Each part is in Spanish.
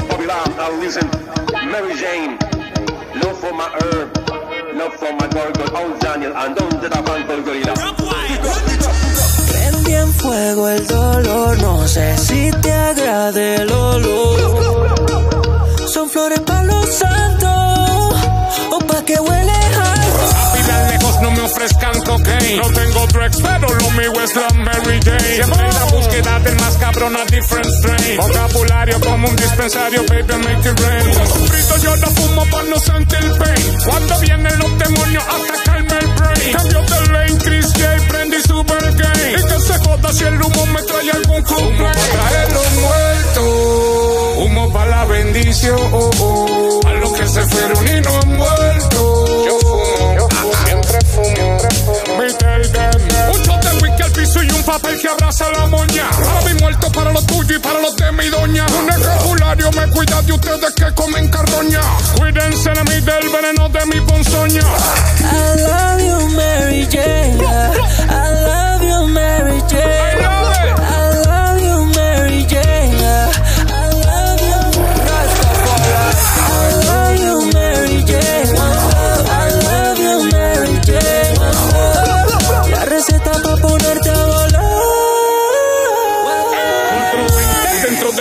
popular, now listen. Mary Jane, love for my herb, love for my gorgon, old Daniel, and don't the for gorilla. Prendí en fuego el dolor, no sé si te no cocaine. Tengo drugs, pero lo mío es la Mary Jane. Siempre en la búsqueda del más cabrón a different strain. Vocabulario como un dispensario, baby, make it rain. Sufrito yo no fumo para no sentir pain. Cuando vienen los demonios a atacarme el brain. Cambio de lane, Chris J, prendí super game. Y que se joda si el humo me trae algún complaint. Trae los muertos. Humo para la bendición. Oh, oh. Para lo tuyo y para los de mi doña. Un escapulario me cuida de ustedes que comen carroña. Cuídense de mí del veneno de mi ponzoña.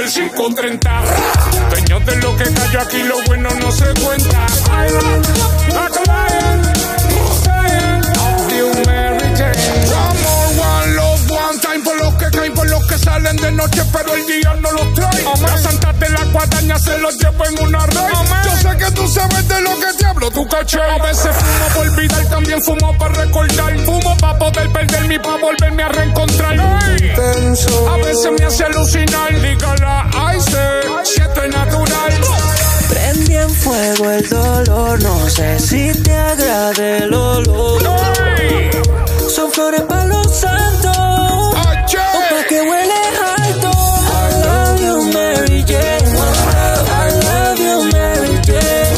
Del 530. Dueño de lo que cayó aquí, lo bueno no se cuenta. Zion, you Mary Jane. Amor, one love, one time por los que caen, por los que salen de noche, pero el día no los trae. Las santas de la guadaña se los llevo en una red. Yo sé que tú sabes de lo que te hablo, tu caché. A veces fumo por olvidar, también fumo para recordar. Fumo para poder perderme y para volverme a reencontrar. A veces me hace alucinar, dígala, fuego el dolor, no sé si te agrade el olor. Ay, Son flores para los santos, o pa' que huele alto. I love you, Mary Jane. I love you, Mary Jane.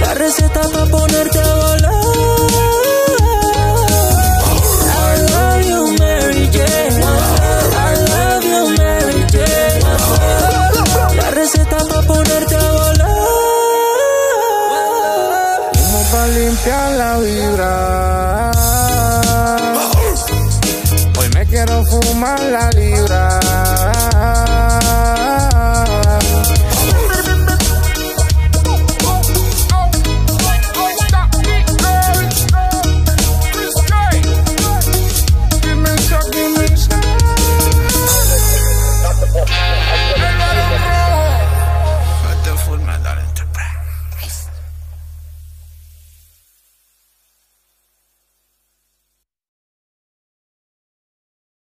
La receta para ponerte a volar. I love you, Mary Jane. I love you, Mary Jane. Limpiar la vibra. Hoy me quiero fumar la libra.